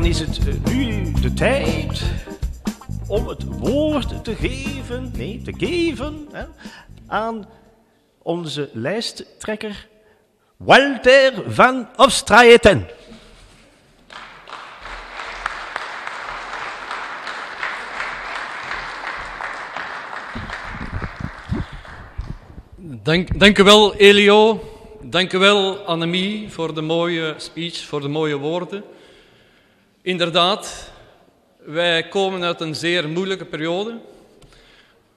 dan is het eh, nu de tijd om het woord te geven, nee, te geven hè, aan onze lijsttrekker Walter van Ostraeten. Dank, u wel, Elio. Dank u wel, Annemie, voor de mooie speech, voor de mooie woorden. Inderdaad, wij komen uit een zeer moeilijke periode.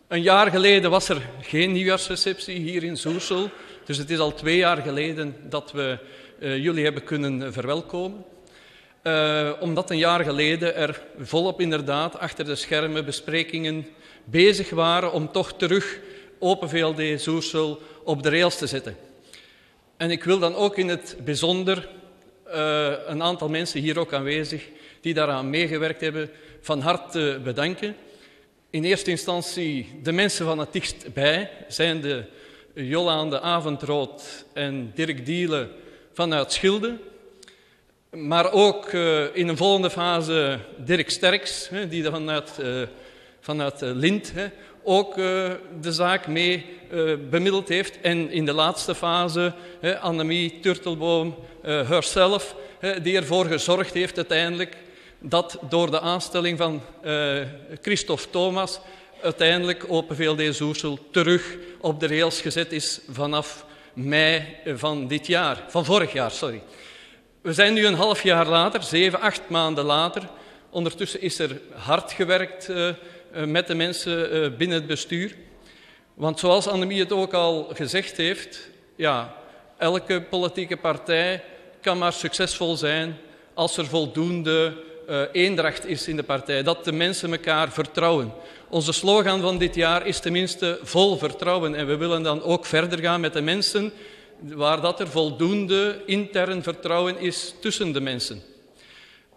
Een jaar geleden was er geen nieuwjaarsreceptie hier in Zoersel. Dus het is al twee jaar geleden dat we uh, jullie hebben kunnen verwelkomen. Uh, omdat een jaar geleden er volop inderdaad achter de schermen besprekingen bezig waren om toch terug Open VLD Zoersel op de rails te zetten. En ik wil dan ook in het bijzonder uh, een aantal mensen hier ook aanwezig die daaraan meegewerkt hebben, van harte bedanken. In eerste instantie de mensen van het dichtstbij, zijn de Jolande Avondrood en Dirk Dielen vanuit Schilde. Maar ook uh, in een volgende fase Dirk Sterks, die vanuit, uh, vanuit Lint hè, ook uh, de zaak mee uh, bemiddeld heeft. En in de laatste fase hè, Annemie Turtelboom uh, herself, hè, die ervoor gezorgd heeft uiteindelijk dat door de aanstelling van Christophe Thomas uiteindelijk Open VLD Zoersel terug op de rails gezet is vanaf mei van dit jaar, van vorig jaar, sorry. We zijn nu een half jaar later, zeven, acht maanden later. Ondertussen is er hard gewerkt met de mensen uh, binnen het bestuur. Want zoals Annemie het ook al gezegd heeft, ja, elke politieke partij kan maar succesvol zijn als er voldoende uh, eendracht is in de partij, dat de mensen elkaar vertrouwen. Onze slogan van dit jaar is tenminste vol vertrouwen en we willen dan ook verder gaan met de mensen waar dat er voldoende intern vertrouwen is tussen de mensen.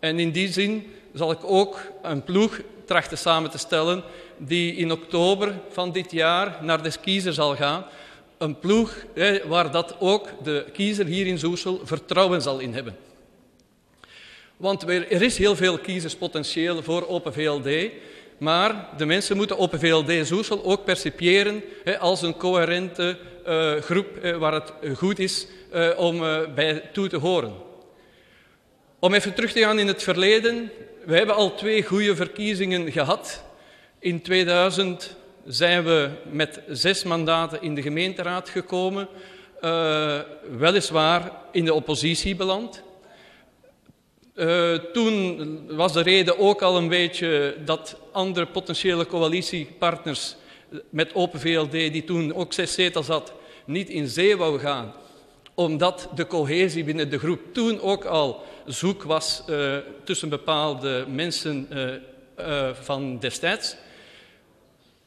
En in die zin zal ik ook een ploeg trachten samen te stellen die in oktober van dit jaar naar de kiezer zal gaan. Een ploeg waar dat ook de kiezer hier in Zoesel vertrouwen zal in hebben. Want er is heel veel kieserspotentieel voor Open VLD, maar de mensen moeten Open VLD Zoesel ook percipiëren als een coherente uh, groep waar het goed is uh, om bij toe te horen. Om even terug te gaan in het verleden. We hebben al twee goede verkiezingen gehad. In 2000 zijn we met zes mandaten in de gemeenteraad gekomen. weliswaar in de oppositie beland. Uh, toen was de reden ook al een beetje dat andere potentiële coalitiepartners met Open VLD, die toen ook zes zetels had, niet in zee wou gaan. Omdat de cohesie binnen de groep toen ook al zoek was uh, tussen bepaalde mensen uh, uh, van destijds.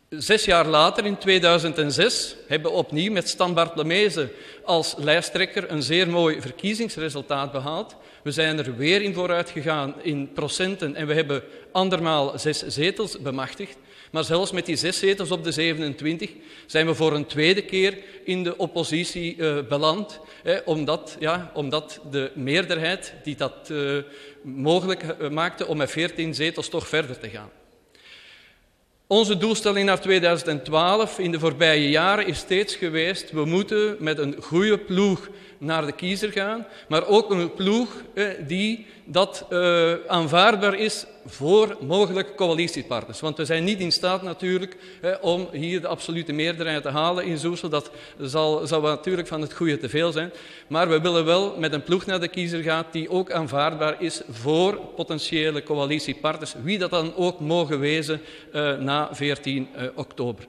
Zes jaar later, in 2006, hebben we opnieuw met Stan Bartlemezen als lijsttrekker een zeer mooi verkiezingsresultaat behaald. We zijn er weer in vooruit gegaan in procenten en we hebben andermaal zes zetels bemachtigd. Maar zelfs met die zes zetels op de 27 zijn we voor een tweede keer in de oppositie uh, beland. Hè, omdat, ja, omdat de meerderheid die dat uh, mogelijk maakte om met 14 zetels toch verder te gaan. Onze doelstelling naar 2012 in de voorbije jaren is steeds geweest, we moeten met een goede ploeg naar de kiezer gaan, maar ook een ploeg eh, die dat uh, aanvaardbaar is voor mogelijke coalitiepartners. Want we zijn niet in staat natuurlijk eh, om hier de absolute meerderheid te halen in Zoesel. Dat zal, zal natuurlijk van het goede te veel zijn. Maar we willen wel met een ploeg naar de kiezer gaan die ook aanvaardbaar is voor potentiële coalitiepartners. Wie dat dan ook mogen wezen na 14 oktober.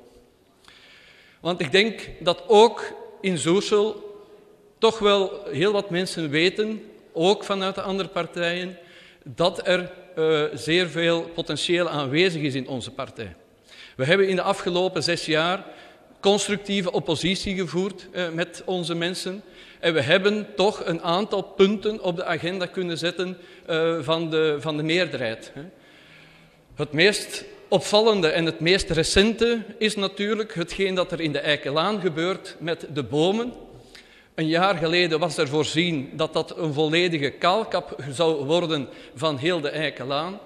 Want ik denk dat ook in Zoesel toch wel heel wat mensen weten, ook vanuit de andere partijen, dat er uh, zeer veel potentieel aanwezig is in onze partij. We hebben in de afgelopen zes jaar constructieve oppositie gevoerd uh, met onze mensen. En we hebben toch een aantal punten op de agenda kunnen zetten uh, van, de, van de meerderheid. Het meest opvallende en het meest recente is natuurlijk hetgeen dat er in de Eikelaan gebeurt met de bomen. Een jaar geleden was er voorzien dat dat een volledige kaalkap zou worden van heel de Eikelaan.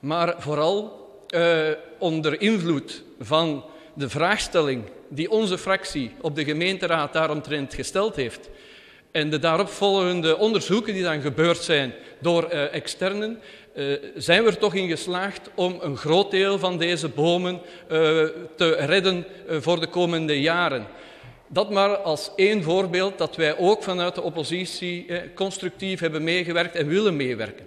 Maar vooral uh, onder invloed van de vraagstelling die onze fractie op de gemeenteraad daaromtrent gesteld heeft en de daaropvolgende onderzoeken die dan gebeurd zijn door uh, externen, uh, zijn we er toch in geslaagd om een groot deel van deze bomen te redden voor de komende jaren. Dat maar als één voorbeeld dat wij ook vanuit de oppositie constructief hebben meegewerkt en willen meewerken.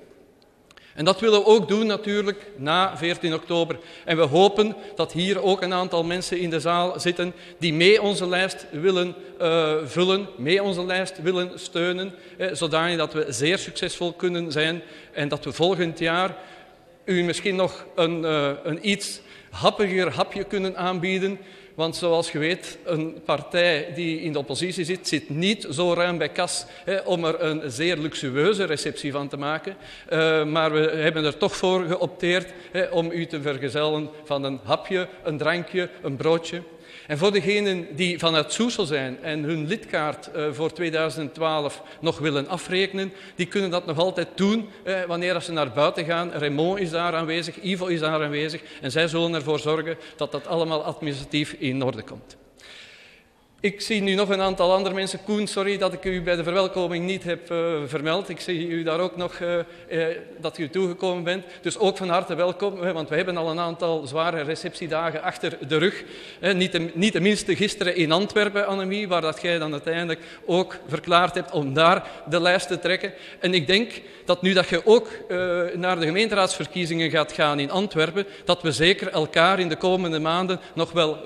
En dat willen we ook doen natuurlijk na 14 oktober. En we hopen dat hier ook een aantal mensen in de zaal zitten die mee onze lijst willen uh, vullen, mee onze lijst willen steunen, eh, zodanig dat we zeer succesvol kunnen zijn en dat we volgend jaar u misschien nog een, uh, een iets happiger hapje kunnen aanbieden want zoals je weet, een partij die in de oppositie zit, zit niet zo ruim bij kas hè, om er een zeer luxueuze receptie van te maken. Uh, maar we hebben er toch voor geopteerd hè, om u te vergezellen van een hapje, een drankje, een broodje. En voor degenen die vanuit Soesel zijn en hun lidkaart uh, voor 2012 nog willen afrekenen, die kunnen dat nog altijd doen uh, wanneer ze naar buiten gaan. Raymond is daar aanwezig, Ivo is daar aanwezig en zij zullen ervoor zorgen dat dat allemaal administratief in orde komt. Ik zie nu nog een aantal andere mensen. Koen, sorry dat ik u bij de verwelkoming niet heb uh, vermeld. Ik zie u daar ook nog uh, uh, dat u toegekomen bent. Dus ook van harte welkom, want we hebben al een aantal zware receptiedagen achter de rug. Niet, de, niet de minste gisteren in Antwerpen, Annemie, waar dat jij dan uiteindelijk ook verklaard hebt om daar de lijst te trekken. En ik denk dat nu dat je ook naar de gemeenteraadsverkiezingen gaat gaan in Antwerpen, dat we zeker elkaar in de komende maanden nog wel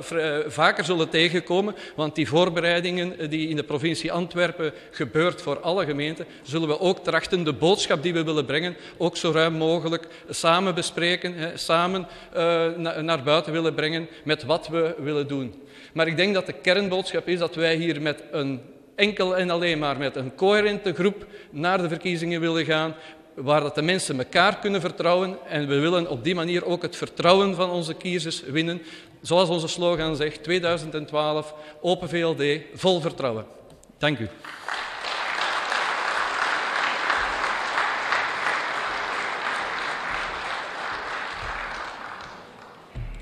vaker zullen tegenkomen, want die voorbereidingen eh, die in de provincie Antwerpen gebeurt voor alle gemeenten, zullen we ook trachten de boodschap die we willen brengen ook zo ruim mogelijk samen bespreken, samen na, naar buiten willen brengen met wat we willen doen. Maar ik denk dat de kernboodschap is dat wij hier met een enkel en alleen maar met een coherente groep naar de verkiezingen willen gaan, waar dat de mensen elkaar kunnen vertrouwen. En we willen op die manier ook het vertrouwen van onze kiezers winnen. Zoals onze slogan zegt, 2012, Open VLD, vol vertrouwen. Dank u.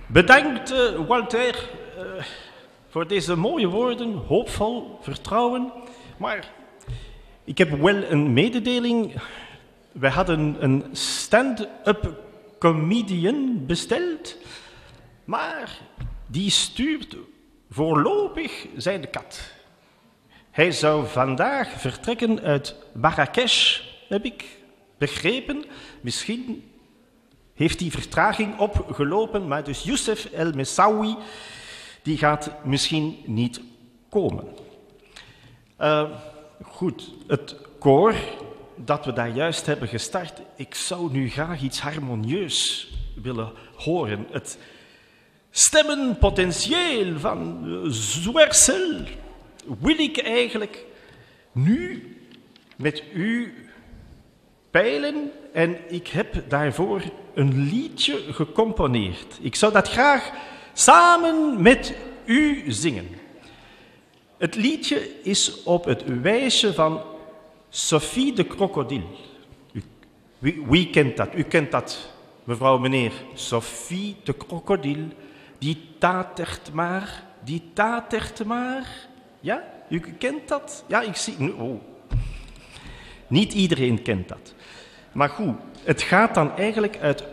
Bedankt, uh, Walter, uh, voor deze mooie woorden. Hoopvol, vertrouwen. Maar ik heb wel een mededeling wij hadden een stand-up comedian besteld, maar die stuurt voorlopig zijn kat. Hij zou vandaag vertrekken uit Marrakesh, heb ik begrepen. Misschien heeft hij vertraging opgelopen, maar dus Youssef El Messaoui, die gaat misschien niet komen. Uh, goed, het koor dat we daar juist hebben gestart, ik zou nu graag iets harmonieus willen horen. Het stemmenpotentieel van Zwersel wil ik eigenlijk nu met u peilen en ik heb daarvoor een liedje gecomponeerd. Ik zou dat graag samen met u zingen. Het liedje is op het wijsje van Sophie de Krokodil. Wie, wie, kent dat? U kent dat, mevrouw, meneer. Sophie de Krokodil, die tatert maar, die tatert maar. Ja, u kent dat? Ja, ik zie... Oh. Niet iedereen kent dat. Maar goed, het gaat dan eigenlijk uit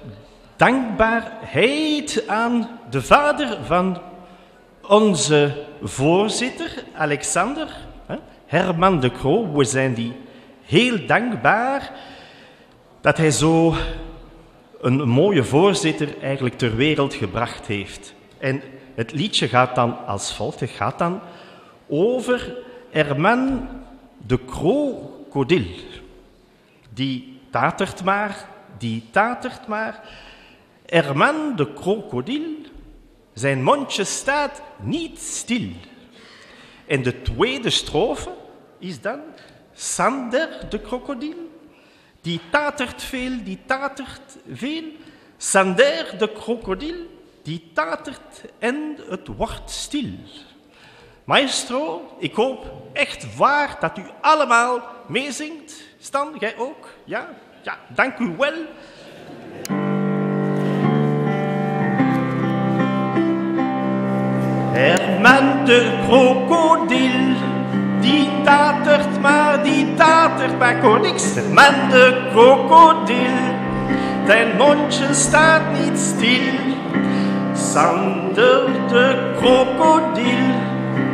dankbaarheid aan de vader van onze voorzitter, Alexander, Herman de Croo. We zijn die heel dankbaar dat hij zo een mooie voorzitter eigenlijk ter wereld gebracht heeft. En het liedje gaat dan als volgt. Het gaat dan over Herman de krokodil. Die tatert maar, die tatert maar. Herman de krokodil, zijn mondje staat niet stil. En de tweede strofe is dan Sander de krokodil, die tatert veel, die tatert veel. Sander de krokodil, die tatert en het wordt stil. Maestro, ik hoop echt waar dat u allemaal meezingt. Stan, jij ook? Ja? Ja, dank u wel. Herman de krokodil, die tatert maar, die tatert kon niks. Herman de krokodil, zijn mondje staat niet stil. Sander de krokodil,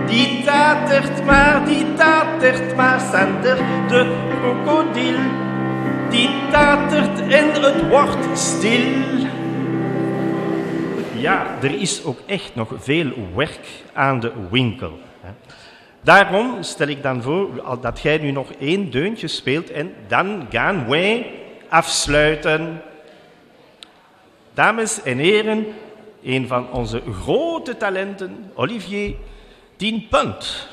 die tatert maar, die tatert maar. Sander de krokodil, die tatert en het wordt stil. Ja, er is ook echt nog veel werk aan de winkel. Daarom stel ik dan voor dat jij nu nog één deuntje speelt en dan gaan wij afsluiten. Dames en heren, een van onze grote talenten, Olivier, 10 punt.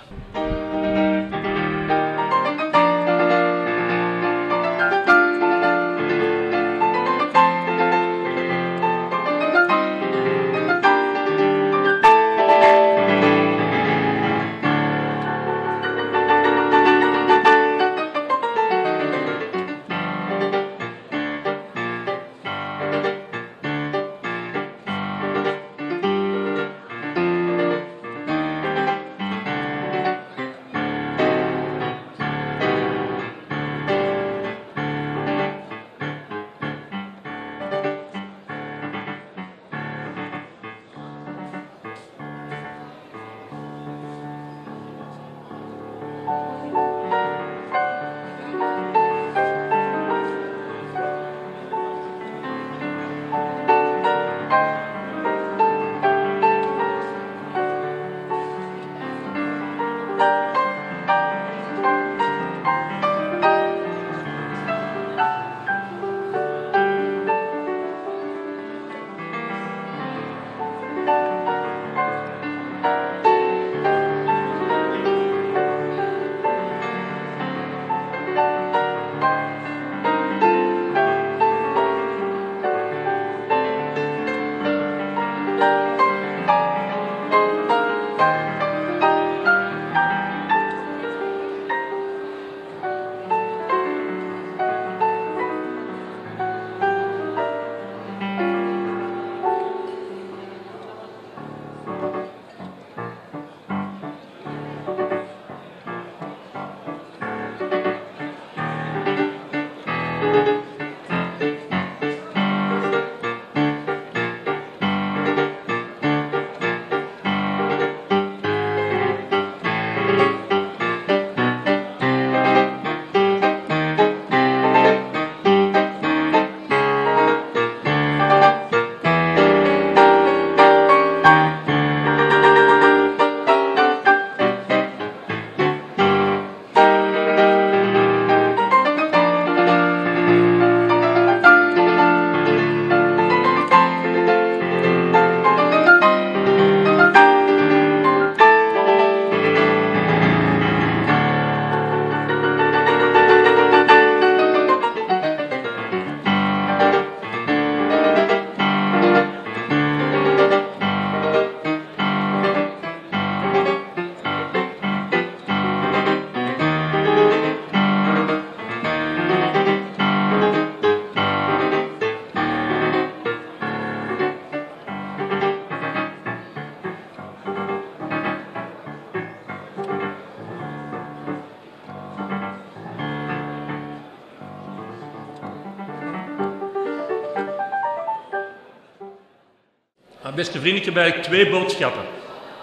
Beste vrienden, ik heb twee boodschappen.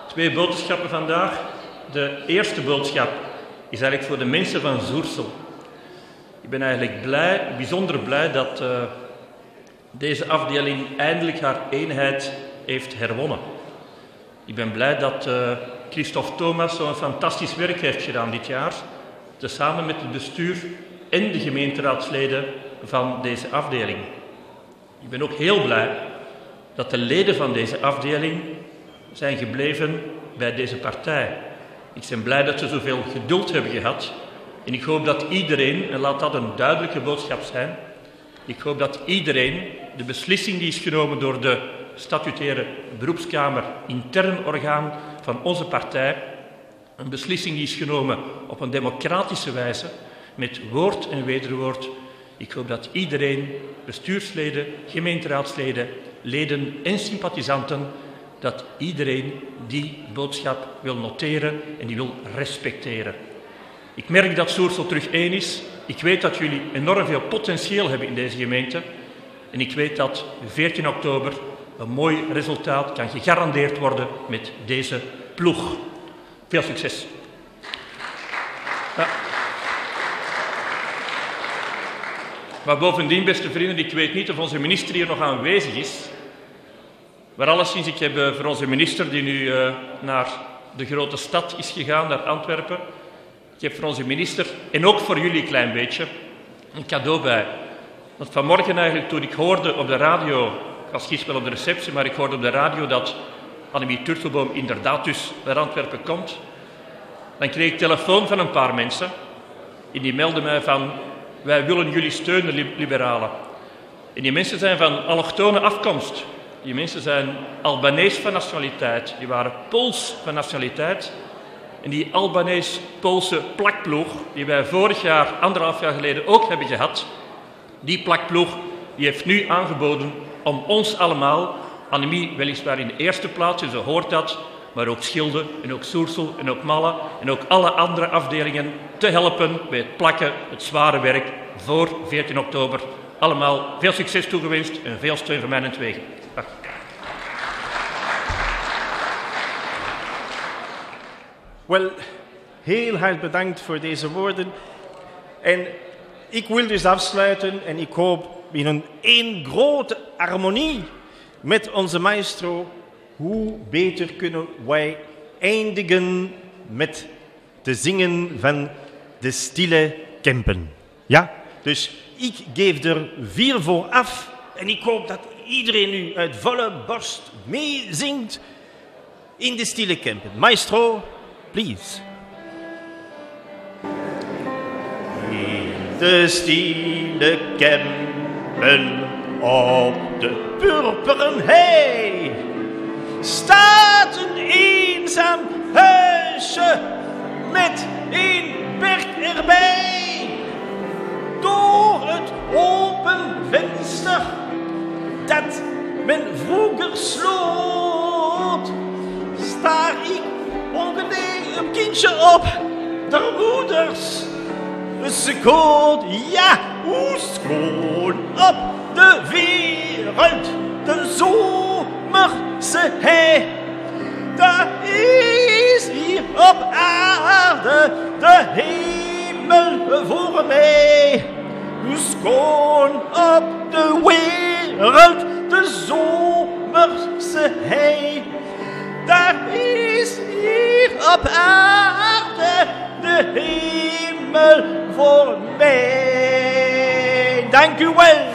Twee boodschappen vandaag. De eerste boodschap is eigenlijk voor de mensen van Zoersel. Ik ben eigenlijk blij, bijzonder blij dat eh, deze afdeling eindelijk haar eenheid heeft herwonnen. Ik ben blij dat eh, Christophe Thomas zo'n fantastisch werk heeft gedaan dit jaar, tezamen met het bestuur en de gemeenteraadsleden van deze afdeling. Ik ben ook heel blij dat de leden van deze afdeling zijn gebleven bij deze partij. Ik ben blij dat ze zoveel geduld hebben gehad. En ik hoop dat iedereen, en laat dat een duidelijke boodschap zijn, ik hoop dat iedereen de beslissing die is genomen door de statutaire beroepskamer, intern orgaan van onze partij, Een beslissing die is genomen op een democratische wijze, met woord en wederwoord. Ik hoop dat iedereen, bestuursleden, gemeenteraadsleden, leden en sympathisanten, dat iedereen die boodschap wil noteren en die wil respecteren. Ik merk dat Soersel terug één is. Ik weet dat jullie enorm veel potentieel hebben in deze gemeente. En ik weet dat 14 oktober een mooi resultaat kan gegarandeerd worden met deze ploeg. Veel succes. Maar bovendien, beste vrienden, ik weet niet of onze minister hier nog aanwezig is. Maar alleszins, ik heb eh, voor onze minister, die nu uh, naar de grote stad is gegaan, naar Antwerpen, ik heb voor onze minister, en ook voor jullie een klein beetje, een cadeau bij. Want vanmorgen eigenlijk, toen ik hoorde op de radio, ik was gisteren op de receptie, maar ik hoorde op de radio dat Annemie Turtelboom inderdaad dus naar Antwerpen komt, dan kreeg ik telefoon van een paar mensen. En die melden mij van, wij willen jullie steunen, liberalen. En die mensen zijn van allochtone afkomst. Die mensen zijn Albanees van nationaliteit. Die waren Pools van nationaliteit. En die Albanees-Poolse plakploeg, die wij vorig jaar, anderhalf jaar geleden ook hebben gehad, die plakploeg die heeft nu aangeboden om ons allemaal, Annemie weliswaar in de eerste plaats, en zo hoort dat, maar ook Schilde en ook Soersel en ook Malle en ook alle andere afdelingen te helpen bij het plakken, het zware werk voor 14 oktober. Allemaal veel succes toegewenst en veel steun van mij en Wel, heel hard bedankt voor deze woorden. En ik wil dus afsluiten en ik hoop in een één grote harmonie met onze maestro. Hoe beter kunnen wij eindigen met te zingen van de stille Kempen? Ja, dus ik geef er vier voor af en ik hoop dat iedereen nu uit volle borst meezingt in de stille Kempen. Maestro, please. In de stille Kempen op de purperen hei staat een eenzaam huisje moeders. Schoon, ja, hoe schoon op de wereld, de zomerse hei. Daar is hier op aarde de hemel voor mij. Schoon op de wereld, de zomerse hei. Daar is hier op aarde de hemel voor mij. Dank u wel.